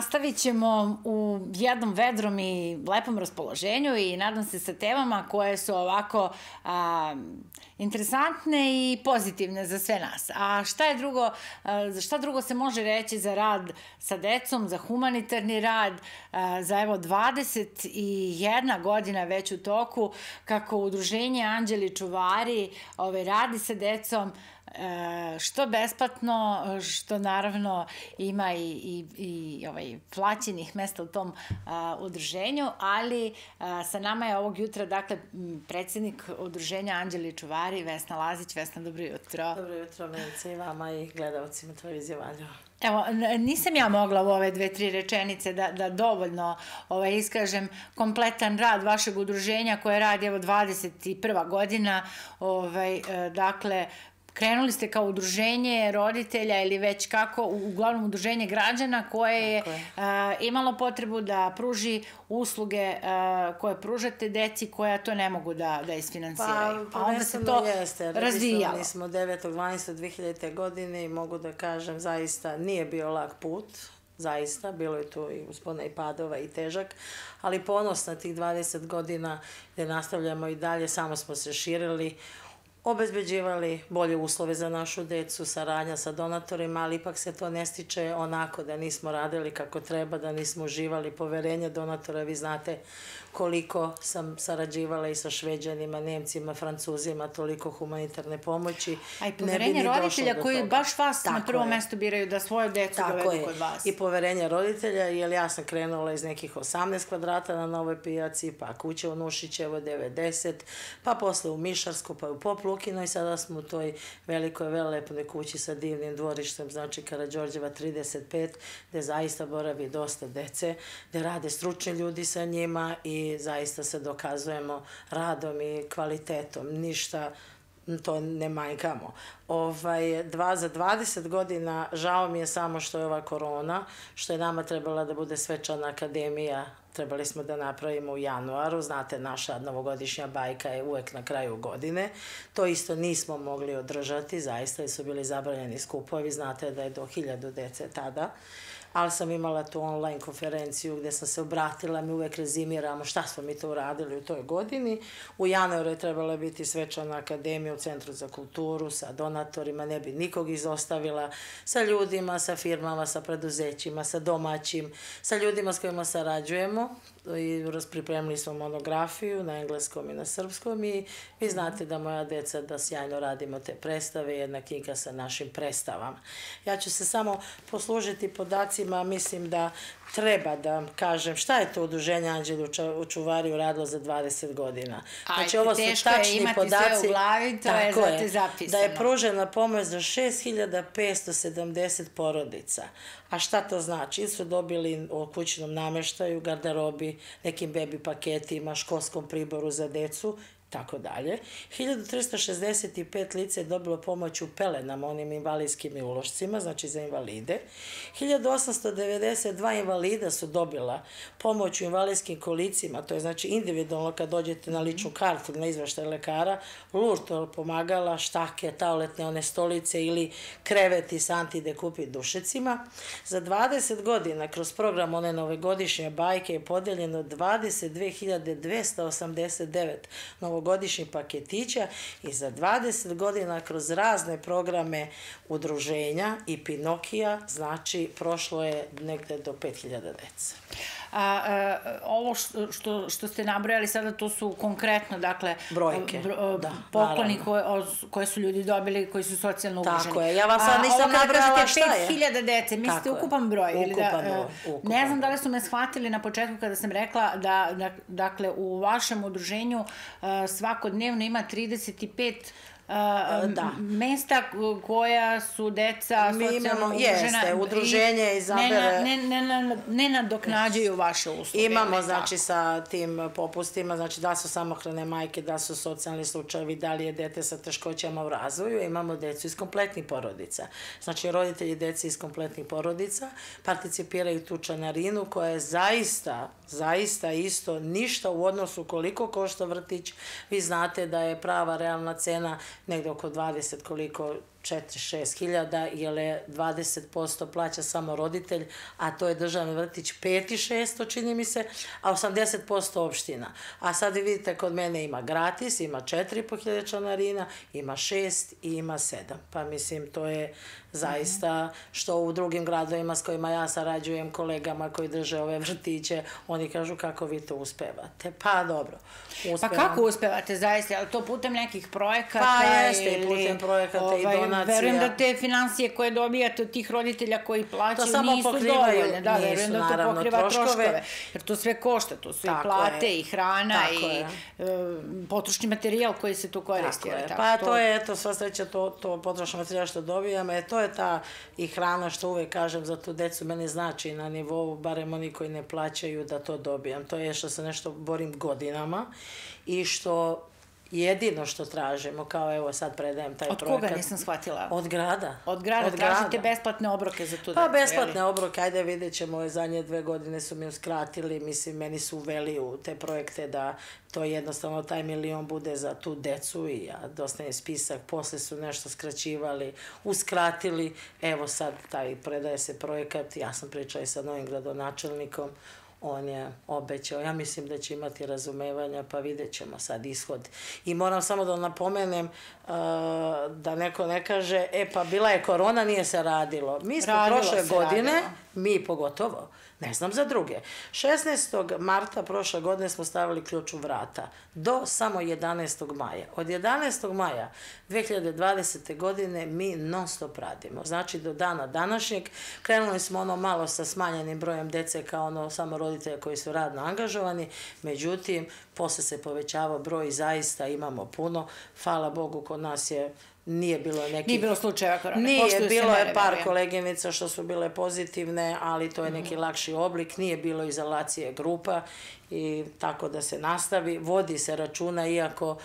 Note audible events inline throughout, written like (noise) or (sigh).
nastavit ćemo u jednom vedrom i lepom raspoloženju i nadam se sa temama koje su ovako a, interesantne i pozitivne za sve nas. A šta je drugo, a, šta drugo se može reći za rad sa decom, za humanitarni rad, a, za evo 21 godina već u toku, kako udruženje Anđeli Čuvari ove, radi sa decom, što besplatno, što naravno ima i, i, i ovaj, plaćenih mesta u tom a, udruženju, ali a, sa nama je ovog jutra, dakle, predsednik udruženja Anđeli Čuvari, Vesna Lazić. Vesna, dobro jutro. Dobro jutro, Milice, i vama i gledalcima televizije Valjevo. Evo, nisam ja mogla u ove dve, tri rečenice da, da dovoljno ovaj, iskažem kompletan rad vašeg udruženja koje radi evo 21. godina, ovaj, e, dakle, krenuli ste kao udruženje roditelja ili već kako, uglavnom udruženje građana koje je, je. A, imalo potrebu da pruži usluge a, koje pružate deci koja to ne mogu da, da isfinansiraju. Pa, pa onda se to jeste. razvijalo. Mi smo 9.12.2000. godine i mogu da kažem zaista nije bio lak put zaista, bilo je tu i uspona i padova i težak, ali ponosna tih 20 godina gde nastavljamo i dalje, samo smo se širili, obezbeđivali bolje uslove za našu decu, saradnja sa donatorima, ali ipak se to ne stiče onako da nismo radili kako treba, da nismo uživali poverenje donatora. Vi znate koliko sam sarađivala i sa šveđanima, nemcima, francuzima, toliko humanitarne pomoći. A i poverenje roditelja koji baš vas Tako na prvo mesto biraju da svoje decu dovedu je. kod vas. I poverenje roditelja, jer ja sam krenula iz nekih 18 kvadrata na novoj pijaci, pa kuća u Nušićevo 90, pa posle u Mišarsku, pa u Poplukino i sada smo u toj velikoj, velelepnoj kući sa divnim dvorištem, znači Karadžorđeva 35, gde zaista boravi dosta dece, gde rade stručni ljudi sa njima i zaista se dokazujemo radom i kvalitetom. Ništa to ne majkamo. Ovaj, dva, za 20 godina žao mi je samo što je ova korona, što je nama trebala da bude svečana akademija, trebali smo da napravimo u januaru, znate naša novogodišnja bajka je uvek na kraju godine, to isto nismo mogli održati, zaista su bili zabranjeni skupovi, znate da je do hiljadu dece tada ali sam imala tu online konferenciju gde sam se obratila, mi uvek rezimiramo šta smo mi to uradili u toj godini. U januaru je trebala biti svečana akademija u Centru za kulturu sa donatorima, ne bi nikog izostavila, sa ljudima, sa firmama, sa preduzećima, sa domaćim, sa ljudima s kojima sarađujemo i pripremili smo monografiju na engleskom i na srpskom i vi znate da moja deca da sjajno radimo te predstave, jedna knjiga sa našim predstavama. Ja ću se samo poslužiti podacima, mislim da treba da kažem šta je to udruženje Anđeli u Čuvari uradilo za 20 godina. Znači, ovo su tačni je podaci. Sve u glavi, to tako je, je. Da je pružena pomoć za 6570 porodica. A šta to znači? Ili su dobili o kućnom nameštaju, garderobi, nekim bebi paketima, školskom priboru za decu tako dalje. 1365 lice je dobilo pomoć u pelenama, onim invalidskim ulošcima, znači za invalide. 1892 invalida su dobila pomoć u invalidskim kolicima, to je znači individualno kad dođete na ličnu kartu na izveštaj lekara, lurto pomagala, štake, taoletne one stolice ili kreveti sa antidekupi dušecima. Za 20 godina kroz program one novogodišnje bajke je podeljeno 22.289 novo novogodišnjih paketića i za 20 godina kroz razne programe udruženja i Pinokija, znači prošlo je negde do 5000 deca. A, a, ovo što, što, što ste nabrojali sada, to su konkretno, dakle, brojke, bro, da, pokloni koje, koje su ljudi dobili, koji su socijalno ugroženi. Tako je, ja vas sad nisam nabrala šta je. 5000 dece, mislite ukupan broj? Ukupan ili da, ukupan Ne znam da li su me shvatili na početku kada sam rekla da, da dakle, u vašem udruženju svakodnevno ima 35 da. mesta koja su deca Mi imamo, jeste, udruženje izabere... Ne, ne, ne, ne nadoknađaju vaše usluge. Imamo, znači, sa tim popustima, znači da su samohrane majke, da su socijalni slučajevi, da li je dete sa teškoćama u razvoju, imamo decu iz kompletnih porodica. Znači, roditelji dece iz kompletnih porodica participiraju tu čanarinu koja je zaista, zaista isto ništa u odnosu koliko košta vrtić. Vi znate da je prava realna cena nekdo kot 20, koliko 4-6 hiljada, jer je 20% plaća samo roditelj, a to je državni vrtić 5 i 600, čini mi se, a 80% opština. A sad vidite, kod mene ima gratis, ima 4,5 hiljada članarina, ima 6 i ima 7. Pa mislim, to je zaista što u drugim gradovima s kojima ja sarađujem, kolegama koji drže ove vrtiće, oni kažu kako vi to uspevate. Pa dobro. Uspevam. Pa kako uspevate zaista? Je to putem nekih projekata? Pa jeste i putem projekata ovaj, i donacija. Verujem da te financije koje dobijate od tih roditelja koji plaćaju to samo nisu dovoljne. Da, nisu, verujem da to pokriva troškove. troškove. Jer to sve košta. To su tako i plate je. i hrana tako i je. potrošni materijal koji se tu koristi. Tako je. Tako, pa to, to je, eto, sva sreća to, to potrošni materijal što dobijamo. E, to je ta i hrana što uvek kažem za tu decu meni znači na nivou, barem oni koji ne plaćaju da to dobijam. To je što se nešto borim godinama i što jedino što tražimo, kao evo sad predajem taj Od projekat. Od koga nisam shvatila? Od grada. Od grada, Od tražite grada. besplatne obroke za tu Pa decu, besplatne jeli? obroke, ajde vidjet ćemo, ove zadnje dve godine su mi uskratili, mislim, meni su uveli u te projekte da to jednostavno taj milion bude za tu decu i ja dostajem spisak, posle su nešto skraćivali, uskratili, evo sad taj predaje se projekat, ja sam pričala i sa novim gradonačelnikom, on je obećao. Ja mislim da će imati razumevanja, pa vidjet ćemo sad ishod. I moram samo da napomenem uh, da neko ne kaže, e pa bila je korona, nije se radilo. Mi smo radilo prošle godine, radilo. Mi pogotovo, Ne znam za druge. 16. marta prošle godine smo stavili ključ u vrata. Do samo 11. maja. Od 11. maja 2020. godine mi non stop radimo. Znači do dana današnjeg krenuli smo ono malo sa smanjenim brojem dece kao ono samo roditelja koji su radno angažovani. Međutim, posle se povećava broj i zaista imamo puno. Hvala Bogu, kod nas je nije bilo neki... Nije bilo slučajeva korone. Nije, bilo je par mere. koleginica što su bile pozitivne, ali to je neki mm. lakši oblik. Nije bilo izolacije grupa i tako da se nastavi. Vodi se računa, iako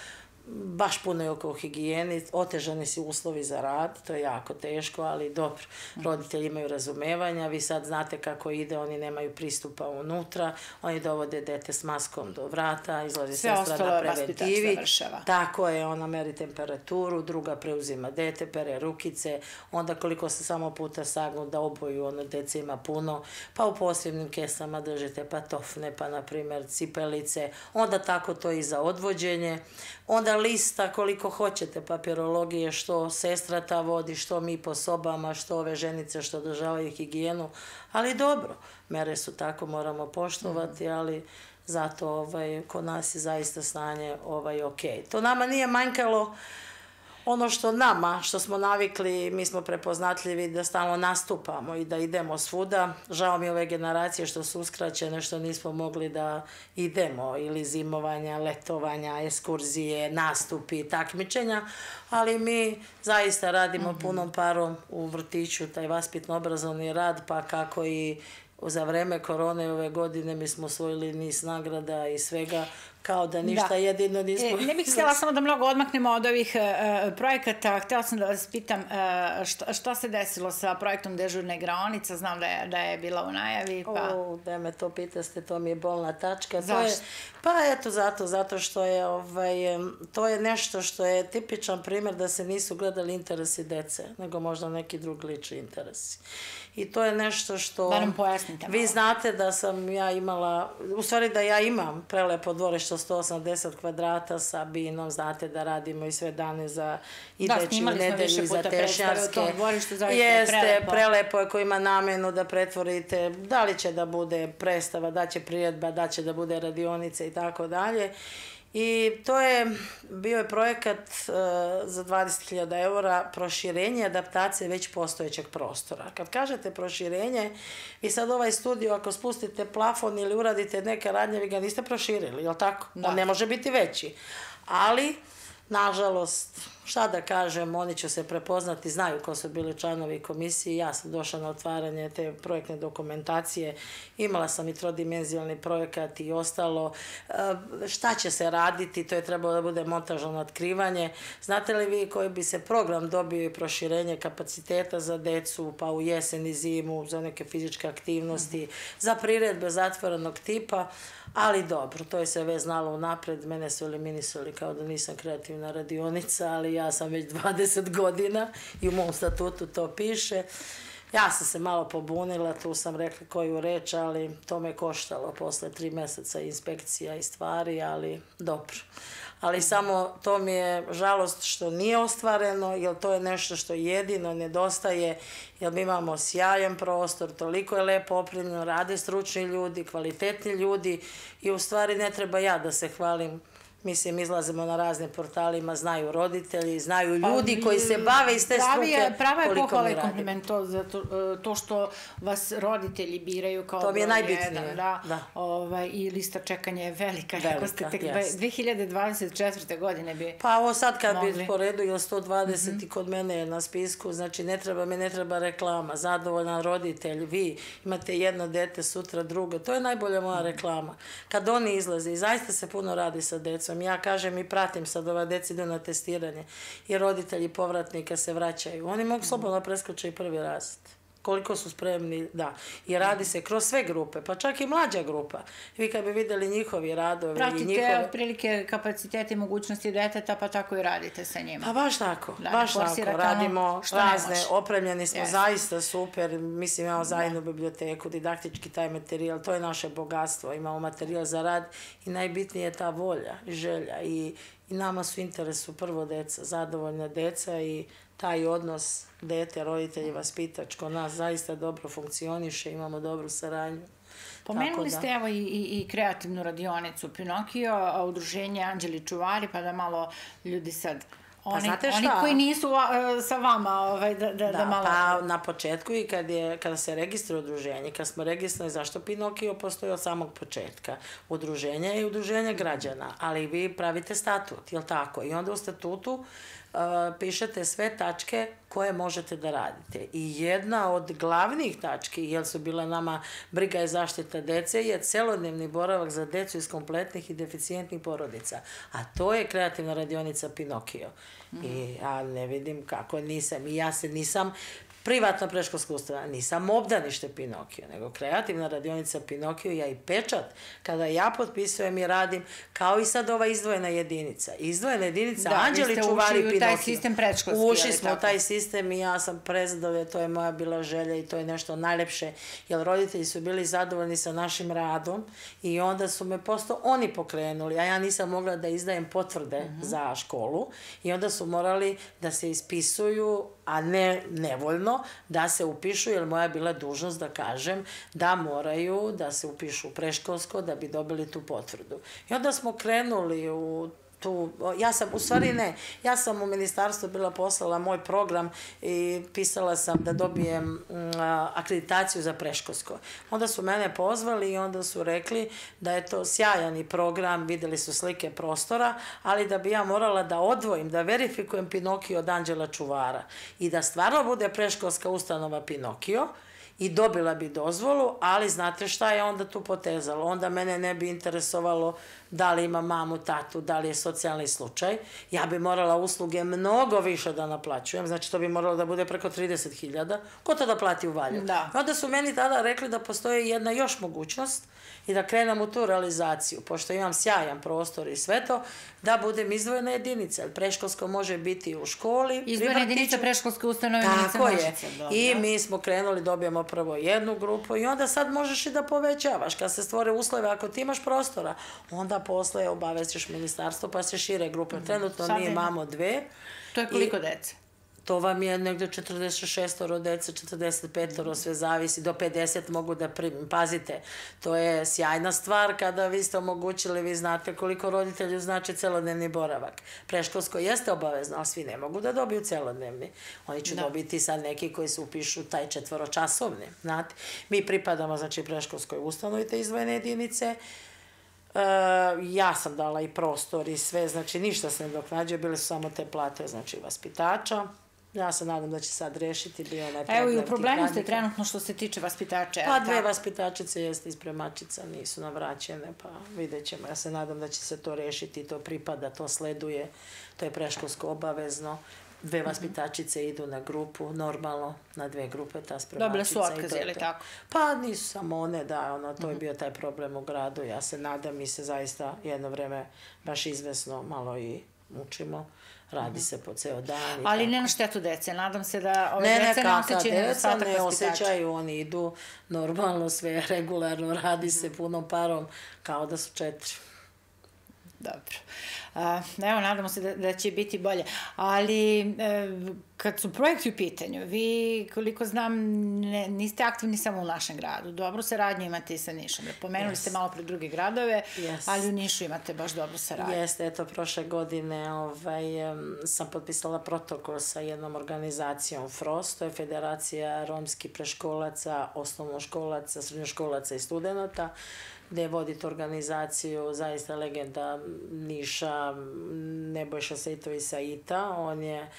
baš puno je oko higijeni, otežani su uslovi za rad, to je jako teško, ali dobro, roditelji imaju razumevanja, vi sad znate kako ide, oni nemaju pristupa unutra, oni dovode dete s maskom do vrata, izlazi Sve sestra na preventivi, tako je, ona meri temperaturu, druga preuzima dete, pere rukice, onda koliko se samo puta sagnu da oboju, ono dece ima puno, pa u posebnim kesama držite patofne, pa na primer cipelice, onda tako to i za odvođenje, onda lista koliko hoćete papirologije, što sestra ta vodi, što mi po sobama, što ove ženice što održavaju higijenu, ali dobro, mere su tako, moramo poštovati, ali zato ovaj, kod nas je zaista stanje ovaj, ok. To nama nije manjkalo ono što nama, što smo navikli, mi smo prepoznatljivi da stalno nastupamo i da idemo svuda. Žao mi ove generacije što su uskraćene, što nismo mogli da idemo ili zimovanja, letovanja, eskurzije, nastupi, takmičenja, ali mi zaista radimo mm -hmm. punom parom u vrtiću taj vaspitno-obrazovni rad, pa kako i za vreme korone ove godine mi smo osvojili niz nagrada i svega kao da ništa da. jedino nismo... E, ne bih (laughs) htjela samo da mnogo odmaknemo od ovih uh, projekata. Htjela sam da vas pitam uh, što, što se desilo sa projektom Dežurne graonica. Znam da je, da je bila u najavi. Pa... O, da me to pitaste, to mi je bolna tačka. Zašto? To je, pa eto zato, zato što je ovaj, to je nešto što je tipičan primjer da se nisu gledali interesi dece, nego možda neki drugi lični interesi i to je nešto što... Da nam pojasnite. Vi znate da sam ja imala, u stvari da ja imam prelepo dvorište 180 kvadrata sa binom, znate da radimo i sve dane za ideći da, nedelji za tešnjarske. Da, Jeste, prelepo. prelepo je ko ima namenu da pretvorite, da li će da bude predstava, da će prijedba, da će da bude radionice i tako dalje. I to je, bio je projekat uh, za 20.000 eura proširenje adaptacije već postojećeg prostora. Kad kažete proširenje, vi sad ovaj studio, ako spustite plafon ili uradite neke radnje, vi ga niste proširili, je li tako? Da. On ne može biti veći. Ali, nažalost, šta da kažem, oni će se prepoznati, znaju ko su bili članovi komisije, ja sam došla na otvaranje te projektne dokumentacije, imala sam i trodimenzijalni projekat i ostalo, e, šta će se raditi, to je trebalo da bude montažno otkrivanje. Znate li vi koji bi se program dobio i proširenje kapaciteta za decu, pa u jesen i zimu, za neke fizičke aktivnosti, mm -hmm. za priredbe zatvorenog tipa, ali dobro, to je se već znalo unapred, mene su eliminisali kao da nisam kreativna radionica, ali ja sam već 20 godina i u mom statutu to piše. Ja sam se malo pobunila, tu sam rekla koju reč, ali to me koštalo posle tri mjeseca inspekcija i stvari, ali dobro. Ali samo to mi je žalost što nije ostvareno, jer to je nešto što jedino nedostaje, jer mi imamo sjajan prostor, toliko je lepo opremljeno, rade stručni ljudi, kvalitetni ljudi i u stvari ne treba ja da se hvalim Mislim, izlazimo na razne portalima, znaju roditelji, znaju pa ljudi koji se bave iz te pravi struke. Je, prava je pohvala i kompliment to, za to, e, to, što vas roditelji biraju kao To mi je najbitnije. Jedan, da, da. Ovaj, I lista čekanja je velika. velika ste tek jest. 2024. godine bi Pa ovo sad kad mogli. bi po redu ili 120 mm -hmm. i kod mene je na spisku, znači ne treba mi, ne treba reklama, zadovoljan roditelj, vi imate jedno dete, sutra drugo. To je najbolja moja reklama. Kad oni izlaze i zaista se puno radi sa decom, sam. Ja kažem i pratim sad ova deci idu na testiranje i roditelji povratnika se vraćaju. Oni mogu slobodno preskočiti prvi rast koliko su spremni, da. I radi se kroz sve grupe, pa čak i mlađa grupa. Vi kad bi vidjeli njihovi radovi Pratite i njihove... otprilike kapacitete i mogućnosti deteta, pa tako i radite sa njima. Pa baš tako, da, baš tako. Radimo razne, opremljeni smo yes. zaista super. Mislim, imamo zajednu biblioteku, didaktički taj materijal, to je naše bogatstvo. Imamo materijal za rad i najbitnije je ta volja i želja. I, i nama su interesu prvo deca, zadovoljna deca i taj odnos dete, roditelji, vaspitač kod nas zaista dobro funkcioniše, imamo dobru saradnju. Pomenuli ste evo i, i, i kreativnu radionicu Pinokio, udruženje Anđeli Čuvari, pa da malo ljudi sad oni, pa znate šta? Oni koji nisu uh, sa vama, ovaj, da, da, da, da malo... Pa na početku i kad je, kada se registruje udruženje, kad smo registrovali zašto Pinokio postoji od samog početka. Udruženje je udruženje građana, ali vi pravite statut, jel tako? I onda u statutu pišete sve tačke koje možete da radite. I jedna od glavnih tački, jer su bila nama briga i zaštita dece, je celodnevni boravak za decu iz kompletnih i deficijentnih porodica. A to je kreativna radionica Pinokio. Mm. I ja ne vidim kako nisam. I ja se nisam privatna preškolska ustanova. Nisam obdanište Pinokio, nego kreativna radionica Pinokio, ja i pečat, kada ja potpisujem i radim, kao i sad ova izdvojena jedinica. Izdvojena jedinica, da, Anđeli čuvari Pinokio. Da, taj sistem predškolski. Ušli smo u taj sistem i ja sam prezadovoljna, to je moja bila želja i to je nešto najlepše, jer roditelji su bili zadovoljni sa našim radom i onda su me posto oni pokrenuli, a ja nisam mogla da izdajem potvrde mm -hmm. za školu i onda su morali da se ispisuju a ne nevoljno, da se upišu, jer moja bila dužnost da kažem da moraju da se upišu preškolsko da bi dobili tu potvrdu. I onda smo krenuli u tu, ja sam, u stvari ne, ja sam u ministarstvu bila poslala moj program i pisala sam da dobijem mm, akreditaciju za preškolsko. Onda su mene pozvali i onda su rekli da je to sjajani program, videli su slike prostora, ali da bi ja morala da odvojim, da verifikujem Pinokio od Anđela Čuvara i da stvarno bude preškolska ustanova Pinokio, i dobila bi dozvolu, ali znate šta je onda tu potezalo? Onda mene ne bi interesovalo da li ima mamu, tatu, da li je socijalni slučaj. Ja bi morala usluge mnogo više da naplaćujem, znači to bi moralo da bude preko 30.000. Ko to da plati u valju? Da. Onda su meni tada rekli da postoji jedna još mogućnost i da krenem u tu realizaciju, pošto imam sjajan prostor i sve to, da budem izdvojena jedinica. Preškolsko može biti u školi. Izdvojena jedinica preškolske ustanove Tako je. Dobro. I mi smo krenuli, dobijemo prvo jednu grupu i onda sad možeš i da povećavaš. Kad se stvore uslove, ako ti imaš prostora, onda posle obavestiš ministarstvo pa se šire grupe. Mhm. Trenutno Sad mi imamo dve. To je koliko I, dece? To vam je negde 46 dece, 45 sve zavisi, do 50 mogu da primim. Pazite, to je sjajna stvar kada vi ste omogućili, vi znate koliko roditelju znači celodnevni boravak. Preškolsko jeste obavezno, ali svi ne mogu da dobiju celodnevni. Oni će da. dobiti sad neki koji se upišu taj četvoročasovni. Znate, mi pripadamo znači preškolskoj ustanovi te izvojene jedinice, Uh, ja sam dala i prostor i sve, znači ništa se ne doknađe, bile su samo te plate, znači vaspitača. Ja se nadam da će sad rešiti bio onaj problem. Evo i u problemu ste trenutno što se tiče vaspitača. Pa dve vaspitačice jeste iz premačica, nisu navraćene, pa vidjet ćemo. Ja se nadam da će se to rešiti, to pripada, to sleduje, to je preškolsko obavezno dve mhm. vaspitačice idu na grupu, normalno, na dve grupe ta spremačica. Dobile su otkaz, je li tako? Pa nisu samo one, da, ono, to je mhm. bio taj problem u gradu. Ja se nadam, mi se zaista jedno vreme baš izvesno malo i mučimo radi se po ceo dan. Ali tako. ne na štetu dece, nadam se da ove ne, dece ne, ne osjećaju deca ne osjećaju, oni idu normalno sve regularno, radi se punom parom kao da su četiri. Dobro. Uh, evo, nadamo se da, da će biti bolje. Ali, e, kad su projekti u pitanju, vi, koliko znam, ne, niste aktivni samo u našem gradu. Dobro saradnju imate i sa Nišom. Pomenuli yes. ste malo pre druge gradove, yes. ali u Nišu imate baš dobru saradnju. Jeste, eto, prošle godine ovaj, sam potpisala protokol sa jednom organizacijom FROS, to je Federacija romskih preškolaca, osnovnoškolaca, srednjoškolaca i studenta gde vodite organizaciju zaista legenda Niša Nebojša Sejtovi Saita. On je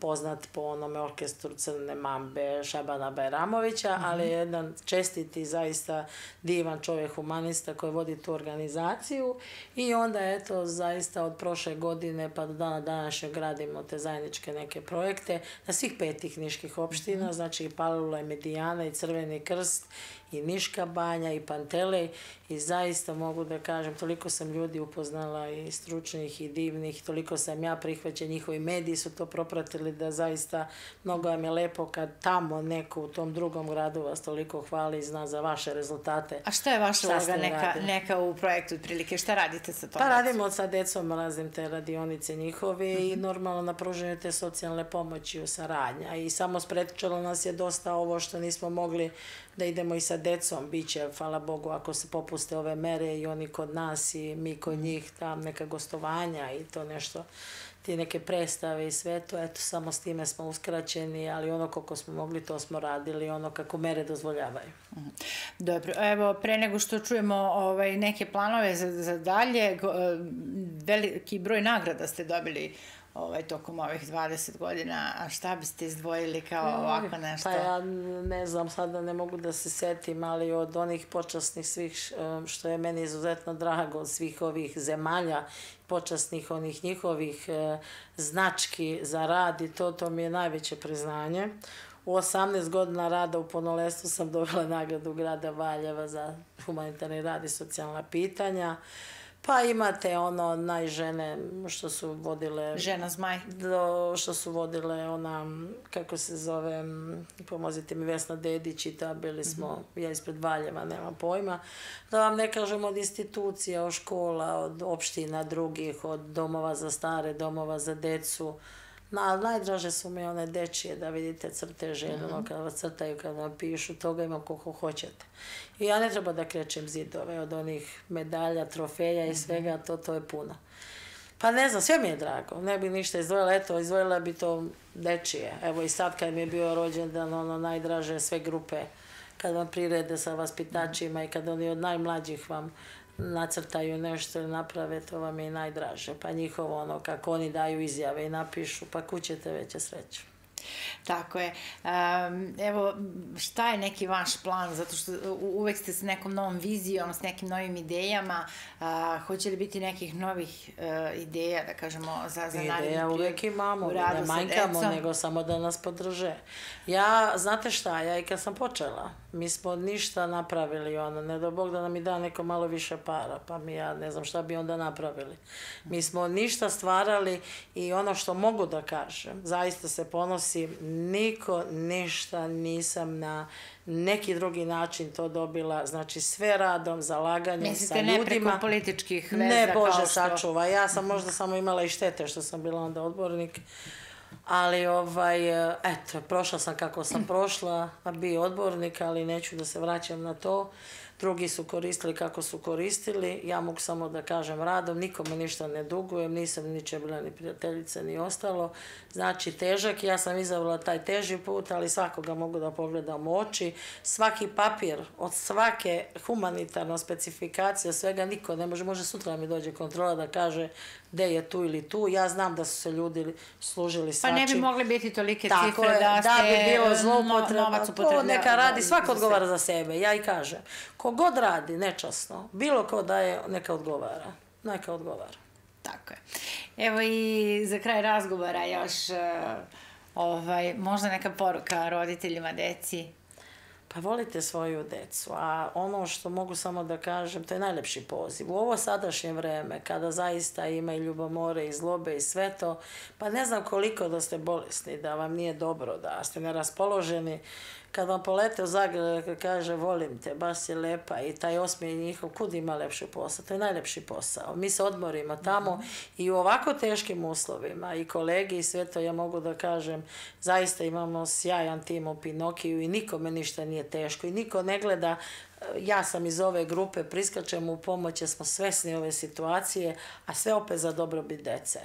poznat po onome orkestru Crne Mambe Šabana Bajramovića, mm -hmm. ali je jedan čestiti, zaista divan čovjek humanista koji vodi tu organizaciju i onda eto zaista od prošle godine pa do dana današnjeg gradimo te zajedničke neke projekte na svih petih niških opština, mm -hmm. znači i Palula i Medijana i Crveni krst i Niška banja i Pantelej i zaista mogu da kažem, toliko sam ljudi upoznala i stručnih i divnih, toliko sam ja prihvaćen, njihovi mediji su to propratili da zaista mnogo vam je lepo kad tamo neko u tom drugom gradu vas toliko hvali i zna za vaše rezultate. A šta je vaša uloga neka, neka u projektu otprilike? Šta radite sa tom? Pa radimo sa decom, razim te radionice njihove mm -hmm. i mhm. normalno na pruženju te socijalne pomoći u saradnja i samo sprečalo nas je dosta ovo što nismo mogli da idemo i sa decom, bit će, hvala Bogu, ako se popuste ove mere i oni kod nas i mi kod njih, tam neka gostovanja i to nešto, ti neke predstave i sve to, eto, samo s time smo uskraćeni, ali ono koliko smo mogli, to smo radili, ono kako mere dozvoljavaju. Mhm. Dobro, evo, pre nego što čujemo ovaj, neke planove za, za dalje, e, veliki broj nagrada ste dobili ovaj, tokom ovih 20 godina, a šta biste izdvojili kao ovako nešto? Pa ja ne znam, sada ne mogu da se setim, ali od onih počasnih svih, što je meni izuzetno drago, od svih ovih zemalja, počasnih onih njihovih e, znački za rad i to, to mi je najveće priznanje. U 18 godina rada u Ponolestu sam dobila nagradu grada Valjeva za humanitarni rad i socijalna pitanja. Pa imate ono najžene što su vodile... Žena zmaj. Do, što su vodile ona, kako se zove, pomozite mi Vesna Dedić i ta, bili smo, mm -hmm. ja ispred Valjeva, nema pojma. Da vam ne kažem od institucija, od škola, od opština drugih, od domova za stare, domova za decu. Na, najdraže su mi one dečije da vidite crteže, mm -hmm. ono kada vas crtaju, kada vam pišu, toga ima koliko hoćete. I ja ne treba da krećem zidove od onih medalja, trofeja i svega, to, to je puno. Pa ne znam, sve mi je drago. Ne bi ništa izdvojila, eto, izdvojila bi to dečije. Evo i sad kad mi je bio rođendan, ono, najdraže sve grupe, kad vam prirede sa vaspitačima i kad oni od najmlađih vam nacrtaju nešto ili naprave, to vam je najdraže. Pa njihovo ono, kako oni daju izjave i napišu, pa kućete veće sreće. Tako je. Evo, šta je neki vaš plan? Zato što uvek ste s nekom novom vizijom, s nekim novim idejama. Hoće li biti nekih novih uh, ideja, da kažemo, za, za naredni Ideja uvek imamo, ne manjkamo, nego samo da nas podrže. Ja, znate šta, ja i kad sam počela, mi smo ništa napravili, ono, ne do Bog da nam i da neko malo više para, pa mi ja ne znam šta bi onda napravili. Mi smo ništa stvarali i ono što mogu da kažem, zaista se ponosim, niko ništa nisam na neki drugi način to dobila, znači sve radom, zalaganjem Mislite, sa ljudima. Mislite ne preko političkih veza ne, Bože, kao što... sačuva. Ja sam možda samo imala i štete što sam bila onda odbornik, ali ovaj, eto, prošla sam kako sam prošla, a bio odbornik, ali neću da se vraćam na to drugi su koristili kako su koristili, ja mogu samo da kažem radom, nikome ništa ne dugujem, nisam niče bila ni prijateljica ni ostalo, znači težak, ja sam izabrala taj teži put, ali svakoga mogu da pogledam u oči, svaki papir od svake humanitarno specifikacija, svega niko ne može, može sutra mi dođe kontrola da kaže gde je tu ili tu. Ja znam da su se ljudi služili svačim. Pa ne bi mogli biti tolike Tako cifre je, da, da bi bilo zloupotreba. To neka radi, svako odgovara za sebe. Ja i kažem, kogod radi nečasno, bilo ko daje, neka odgovara. Neka odgovara. Tako je. Evo i za kraj razgovora još uh, ovaj, možda neka poruka roditeljima, deci. Pa volite svoju decu, a ono što mogu samo da kažem, to je najlepši poziv. U ovo sadašnje vreme, kada zaista ima i ljubomore i zlobe i sve to, pa ne znam koliko da ste bolesni, da vam nije dobro, da ste neraspoloženi, kad vam polete u Zagreb, kaže volim te, baš je lepa i taj osmijeh njihov, kud ima lepši posao, to je najlepši posao. Mi se odmorimo tamo mm -hmm. i u ovako teškim uslovima i kolegi i sve to ja mogu da kažem, zaista imamo sjajan tim u Pinokiju i nikome ništa nije teško i niko ne gleda ja sam iz ove grupe, priskačem u pomoć jer smo svesni ove situacije, a sve opet za dobrobit dece.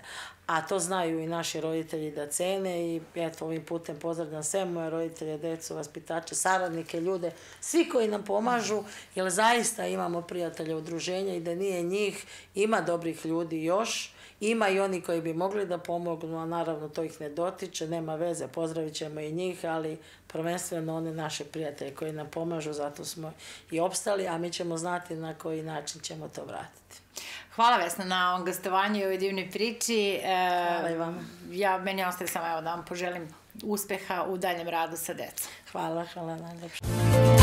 A to znaju i naši roditelji da cene i eto ovim putem pozdravljam sve moje roditelje, decu, vaspitače, saradnike, ljude, svi koji nam pomažu, jer zaista imamo prijatelja udruženja i da nije njih, ima dobrih ljudi još, ima i oni koji bi mogli da pomognu, a naravno to ih ne dotiče, nema veze, pozdravit ćemo i njih, ali prvenstveno one naše prijatelje koji nam pomažu, zato smo i opstali, a mi ćemo znati na koji način ćemo to vratiti. Hvala Vesna na ovom gostovanju i ovoj divnoj priči. Hvala i vama. Ja, meni ostaje samo evo da vam poželim uspeha u daljem radu sa decom. Hvala, hvala najlepše.